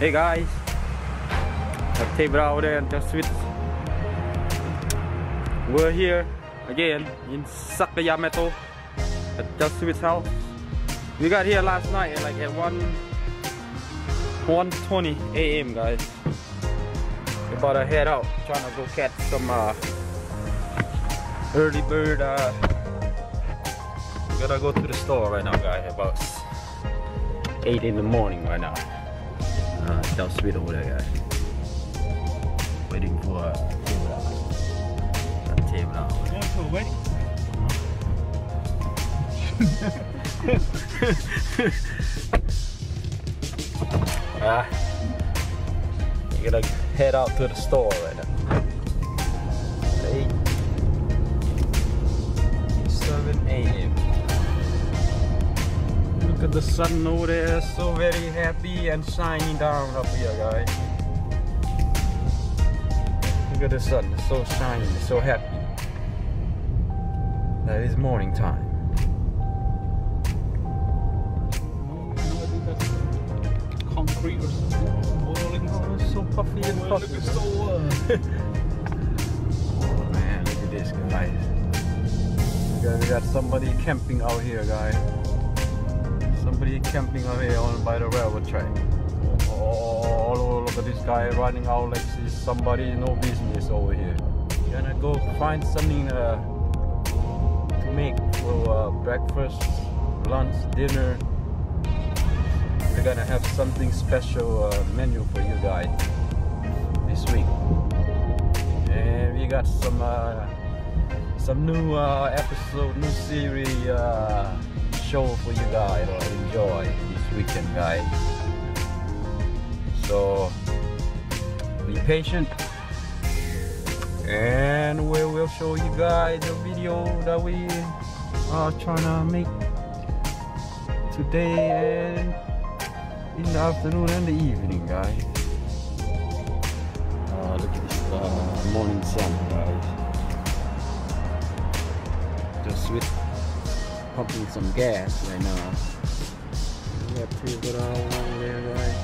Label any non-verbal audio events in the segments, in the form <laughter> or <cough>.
Hey guys. At Tebraude and just with We're here again in Sakayameto at just with house. We got here last night at like at 1 1:20 a.m. guys. We about to head out trying to go catch some uh, early bird uh, we gotta go to the store right now guys about 8 in the morning right now uh, over there guys waiting for uh, that table now Going to a wedding. <laughs> Ah, you gotta head out to the store right now. Eight, seven a.m. At the sun over there, so very happy and shining down up here, guys. Look at the sun, it's so shiny, so happy. That is morning time. Concrete or something. Oh, it's so puffy and Well, puffy. look, it's so, uh, <laughs> Oh man, look at this guys. We got somebody camping out here guys. Somebody camping here on by the railroad track. Oh, oh, look at this guy running out like he's somebody no business over here. Gonna go find something uh, to make for uh, breakfast, lunch, dinner. We're gonna have something special uh, menu for you guys this week and we got some uh, some new uh, episode, new series uh, show for you guys enjoy this weekend, guys. So be patient, and we will show you guys the video that we are trying to make today and in the afternoon and the evening, guys. Uh, look at this uh, morning sun, guys. Just with pumping some gas right now. We got people along there, guys.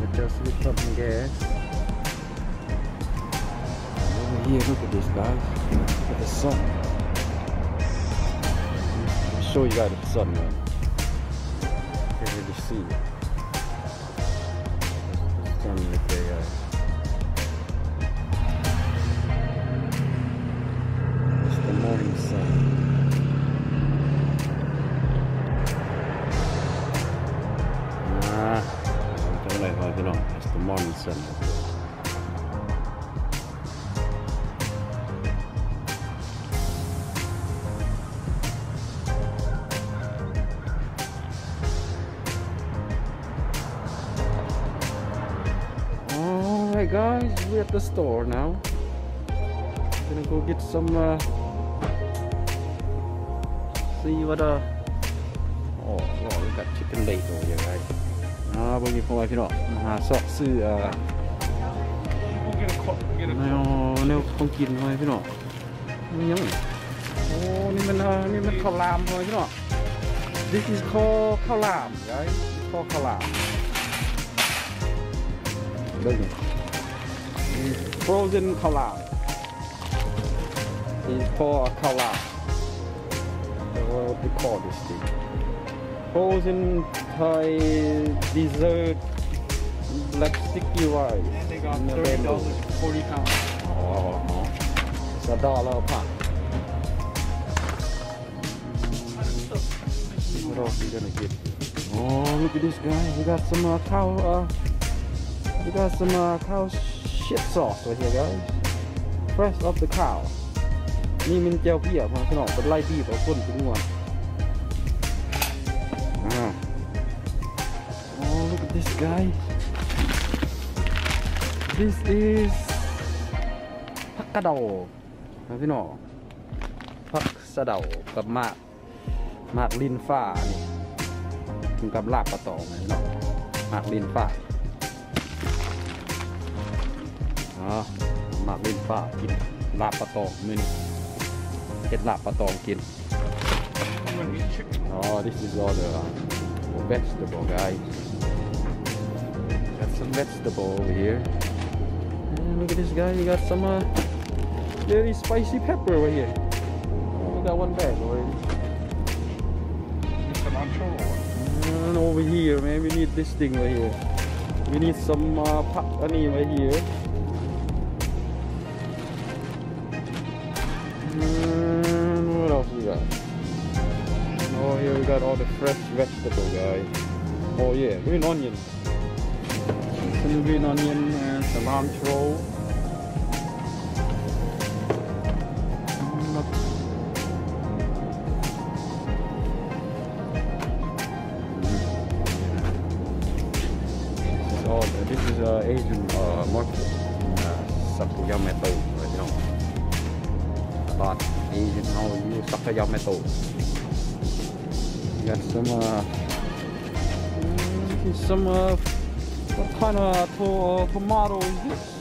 We're just pumping gas. Over here, look at this, guys. Look at the sun. I'll show you guys the sun, man. Can't really see it. That's the sun right there, guys. It's don't like how you know. It's the morning sun. Alright guys, we're at the store now. Gonna go get some uh see what uh oh Lord, we got chicken leg over here guys อ่าบิ่งนี่พ่อแม่พี่น้องมาหาซอกซื้ออ่อ we'll get a co- get a แนวแนวของกินพ่อแม่พี่น้องนี่ยังโอ้นี่มันนี่มันข้าวหลามพ่อแม่พี่น้อง This is called ข้าวหลาม guys It's called ข้าวหลามเบิ่ง frozen ข้าวหลาม is called a kala. What we call this thing? Frozen Thai dessert like sticky rice. And they got in the thirty bamboo. dollars for forty pounds. Oh, it's a dollar a pound. What else we gonna get? Oh, look at this guy. We got some uh, cow. Uh, we got some uh, cow shit sauce right here, guys. Fresh off the cow. นี่มันเจียวเปียกมาพี่น้องเป็นไล่บีบเอาคนถึงหัวอ่ guys This is ผักกระเดานะพี่น้องผักสะเดากับมากหมากลินฟ้านี่กินกับลาบปลาตองนะพี่น้องหมากลินฟ้าอ๋อหมากลินฟ้ากินลาบปลาตองมื้อนี้เห็ดลาบปลาตองกิน oh this is all the vegetable, guys. Got some vegetable over here. And look at this guy. He got some uh, very spicy pepper over here. Oh, we got one bag already. Cilantro? And over here, man, we need this thing right here. We need some uh, pak ani right here. And what else we got? Oh, here we got all the fresh vegetable, guys. Oh yeah, green onion. Some green onion and cilantro. Mm, This is all. This is uh, Asian uh, market in uh, Sakayameto, you know. About Asian how you Sakayameto. You got some uh, mm, some uh, what kind of to uh, tomato is this?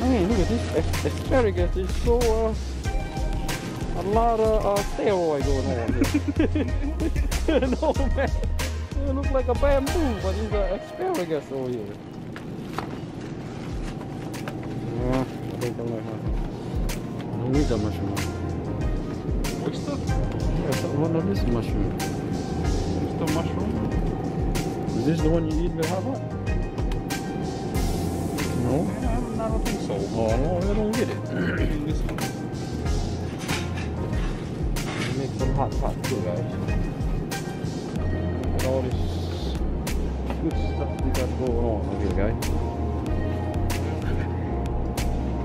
Man, look at this as- asparagus is so uh, a lot of uh, steroid going on here. <laughs> no man, it looks like a bamboo, but it's an asparagus over here. Yeah, I think I like mushroom. I don't need that mushroom. Oyster? Yeah, so what is this mushroom? Mushroom? Is this the one you eat with hot pot? No. Yeah, I don't think so. Oh no, I don't get it. <clears throat> This one. Make some hot pot too, guys. All this good stuff we got going on over here, guys. <laughs>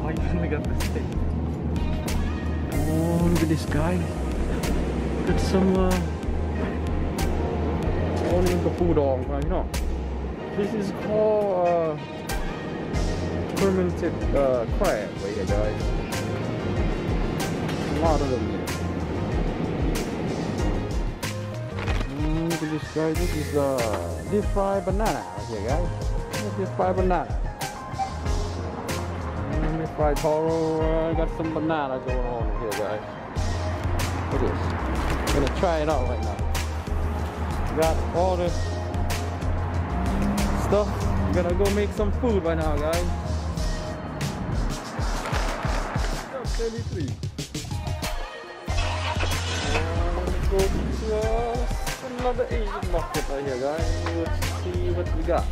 I only got this thing. Oh, look at this guy. Got some, uh, oh, look at food on, you know. This is called, uh, fermented, uh, crab right here, guys. A lot of them here. Look at this guy. This is, uh, deep fried banana right here, guys. Deep fried banana. Mm, Deep fried taro. Uh, got some banana going on here, guys. Look at this. Gonna try it out right now. Got all this stuff. Gonna go make some food by now, guys. Stop 33. And go to uh, another Asian market right here, guys. Let's see what we got.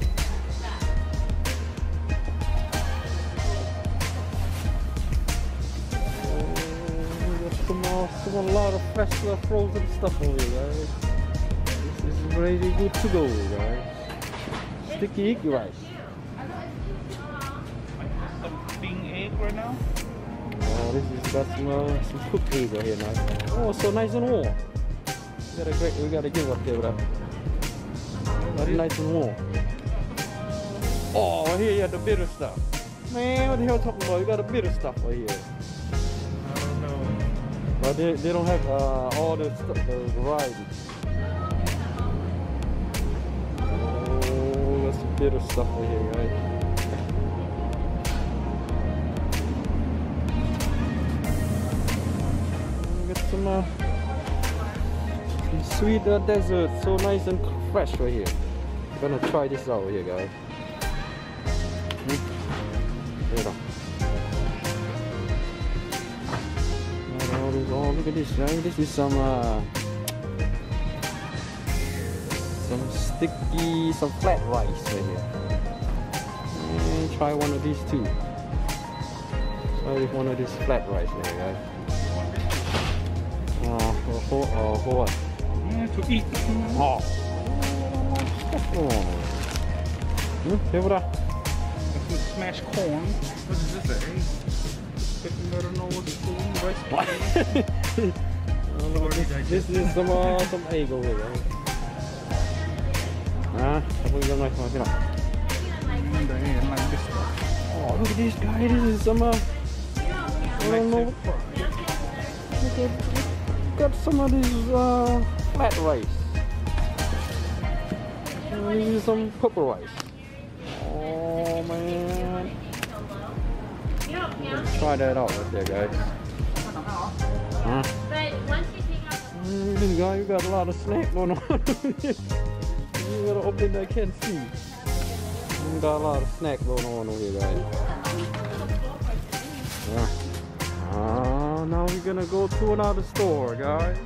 Oh, some, uh, some a lot of fresh uh, frozen stuff over here, guys. This is ready good to go, guys. Sticky icky rice. Some being egg right now. Oh, this is got some uh, some cooked egg right here now. Oh, so nice and warm. We got a great. We got to give up there, it nice and warm. Oh, here you have the bitter stuff. Man, what the hell talking about? You got the bitter stuff right here. I don't know. But they, they don't have uh, all the stuff, the variety. Oh, of stuff right here, guys. Get some, uh, some sweet uh, dessert, so nice and fresh right here. I'm gonna try this out here, guys. Mm. Here. Oh, look at this, guys. This is some uh, some sticky, some flat rice right here. And try one of these too. Try one of these flat rice right here, guys. Ah, oh, for, oh, for what? To eat. Oh. Oh. Hmm, here what Some smashed corn. What is this, eh? I don't know what going on. Rice. What? <laughs> This, is. Some, uh, some egg over here guys. Tapos yung rice mga pinak. And I ain't like this stuff. Oh, look at this guy. This is some, uh, I don't know. Look at, got some of this uh, flat rice. And this is some purple rice. Oh man. Try that out right there, guys. Huh? But once you take Mm, This guy, you got a lot of snack going on. <laughs> gotta open that can see. You got a lot of snack going on over here, guys. Yeah. Uh, now we're gonna go to another store, guys.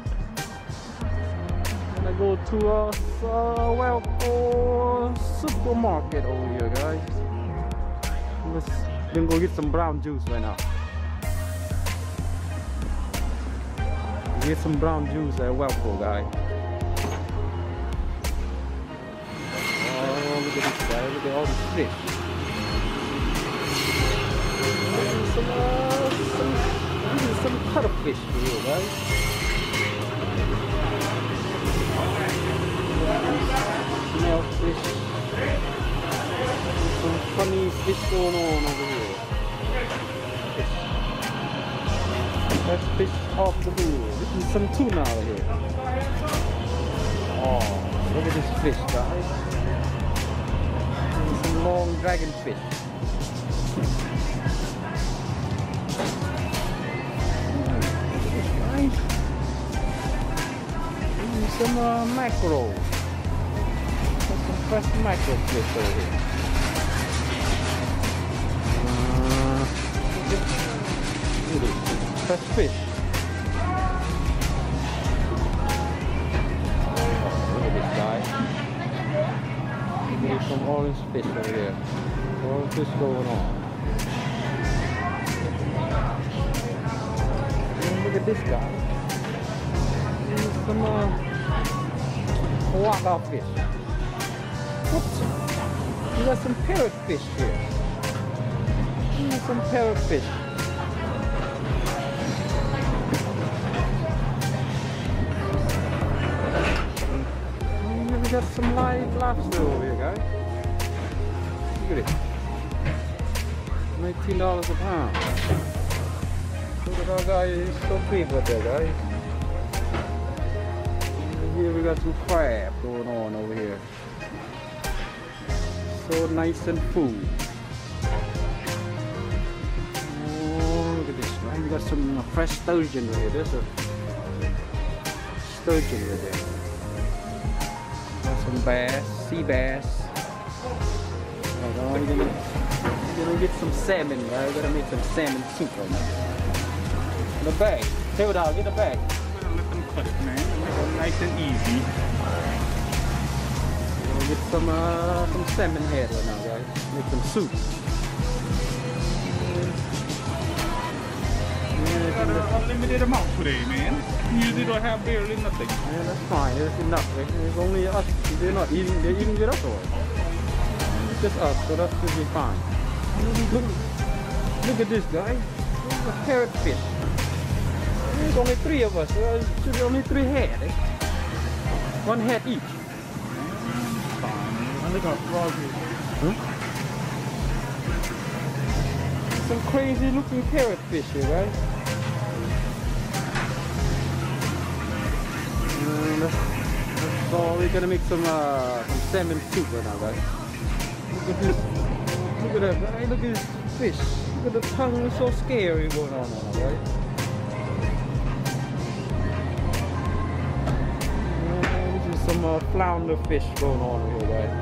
Gonna go to a uh, well, uh, supermarket over here, guys. Let's then go get some brown juice right now. Get some brown juice at Welco, guys. Guy. Look at all fish. And Some, uh, some, some cuttlefish here, guys. Snailfish. Some funny fish going on over here. Fish. That's fish off the board. This is some tuna over here. Oh, look at this fish, guys. Long dragon fish. Some uh, mackerel. Some fresh mackerel fish over here. Uh. Fresh fish. Oh, look at this guy. There's some orange fish over here. Orange fish going on. Look at this guy. There's some uh, waka fish. What? You got some parrotfish here. Here's some parrotfish. Some live lobster over here, guys. Look at it. Nineteen dollars a pound. Look at our guy, he's so big right there, guys. Here we got some crab going on over here. So nice and full. Oh, look at this, right? We got some fresh sturgeon right here. There's a sturgeon right there. Some bass, sea bass. Right, we're gonna, we're gonna get some salmon, right? We're gonna make some salmon soup right now. The bag. Tail dog, get the bag. Better let them cut man. Nice and easy. We're gonna get some uh, some salmon head right now, guys. Make some soup. Got an unlimited amount today, man. Usually don't have barely nothing. Yeah, that's fine. It's enough. right? It's only us. They're not eating. They're eating with us or? It's just us, so that should be fine. Look, look at this guy. Look at parrotfish. There's only three of us. So there should be only three head. Eh? One head each. Fine. I look at froggy. Some crazy looking parrotfish here, guys. And that's. We're gonna make some uh, some salmon soup right now, guys. Look at this. Look at that, guys. Look at this fish. Look at the tongue. It's so scary going on right now. Yeah, this is some uh, flounder fish going on here, guys.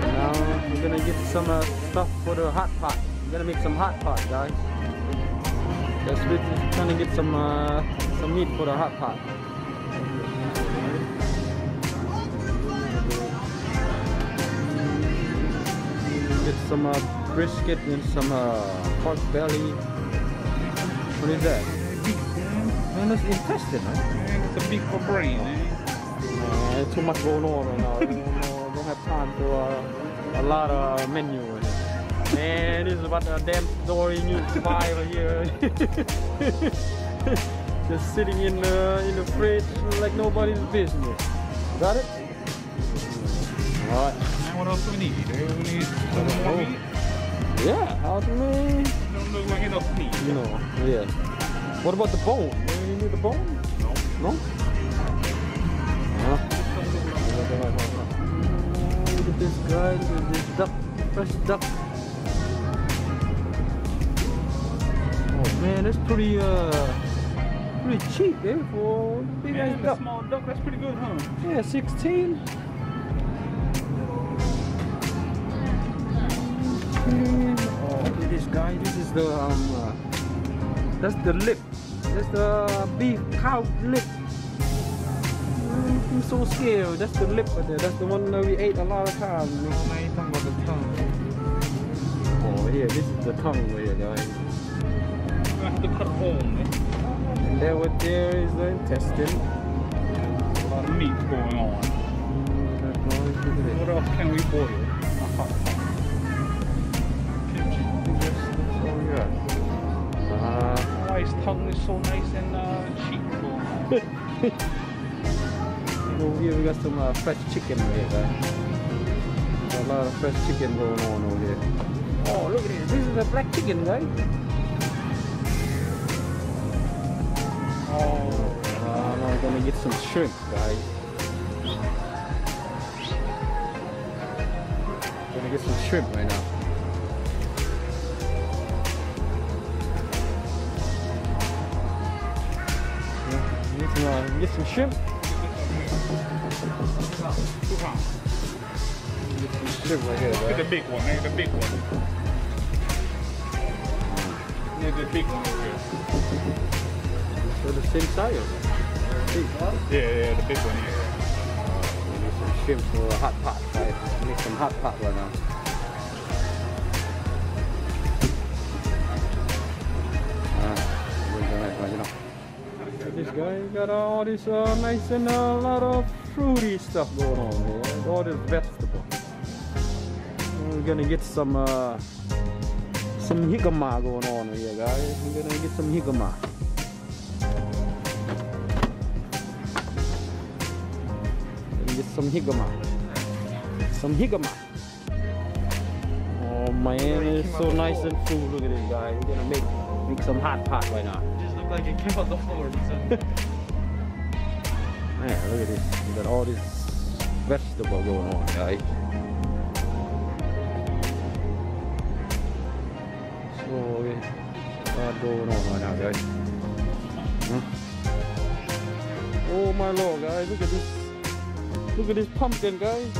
Now we're gonna get some uh, stuff for the hot pot. We're gonna make some hot pot, guys. Just we're trying to get some uh, some meat for the hot pot. Get some uh, brisket and some uh, pork belly. What is that? Man, that's intestine, right? Man, it's a beef for brain, eh? Man, too much going on right now. don't, know- don't have time for uh, a lot of uh, menu. Man, this is about a damn story news five here. <laughs> Just sitting in the in the fridge like nobody's business. Got it? Alright. Man, what else do we need? Eh, We need some more meat. Yeah, how do we Don't look like enough meat. you know, yeah. What about the bone? You need the bone? No. No? Huh? Look at this guy, look at this duck, fresh duck. Man, that's pretty uh pretty cheap, eh? For big ass duck. small duck, that's pretty good, huh? Yeah, 16. Oh, look at this guy. This is the um uh, that's the lip. That's the beef cow lip. I'm so scared. That's the lip right there. That's the one that we ate a lot of times. Man, you talking about the tongue. Oh, yeah, this is the tongue right here, guys. I have to cut it all, man. And there, what there is the intestine. A lot of meat going on. That's all. Look at it. What else can we boil? A hot pot. Kimchi. That's all we got. Ah. Why his tongue is so nice and uh, cheap? Over here <laughs> we got some uh, fresh chicken over here, guys. Got a lot of fresh chicken going on over here. Oh, look at this. This is the black chicken, guys. Gonna get some shrimp, guys. Gonna get some shrimp right now. Get some, uh, get some shrimp. two pounds. Get some shrimp right here, Get the big one, man. The big one. Yeah, the big one over here. So the same size. Big, huh? Yeah, yeah, the big one, yeah. We need some shrimp for a hot pot, guys. Make some hot pot right now. Ah, we're gonna have, you know. This guy got all this uh, nice and a lot of fruity stuff going on here. All this vegetable. We're gonna get some uh, some jicama going on here, guys. We're gonna get some jicama. Gonna some jicama. Some jicama. Oh man, it's so nice and full. Look at this guy. We're gonna make make some hot pot right now. It Just look like it came out the floor. <laughs> Man, look at this. We got all this vegetable going on, guys. So, okay. a lot going on right now, guys. Huh? Oh my lord, guys. Look at this. Look at this pumpkin, guys.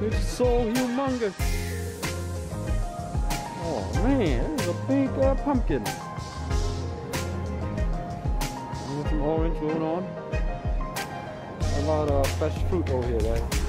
It's so humongous. Oh man, it's a big uh, pumpkin. Got some orange going on. A lot of fresh fruit over here, guys.